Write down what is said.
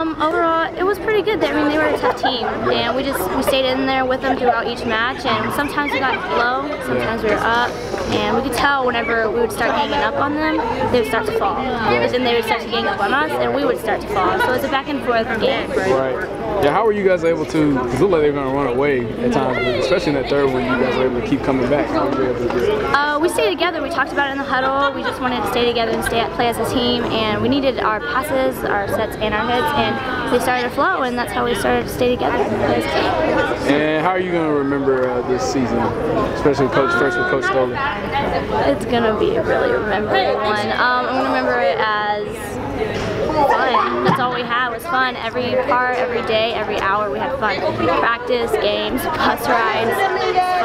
Um, overall, it was pretty good. I mean, they were a tough team, and we just we stayed in there with them throughout each match. And sometimes we got low, sometimes we were up, and we could tell whenever we would start ganging up on them, they would start to fall. But then they would start to gang up on us, and we would start to fall. So it's a back and forth game. Right. Yeah, how were you guys able to, because it looked like they were going to run away at times, especially in that third one, you guys were able to keep coming back. How were you able to do it? Uh, we stayed together. We talked about it in the huddle. We just wanted to stay together and stay play as a team, and we needed our passes, our sets, and our hits, and they started to flow, and that's how we started to stay together and play as a team. And how are you going to remember uh, this season, especially Coach first with Coach Stoller? It's gonna be a really memorable one. Um, I'm gonna remember it as fun. That's all we had was fun. Every part, every day, every hour, we had fun. Practice, games, bus rides.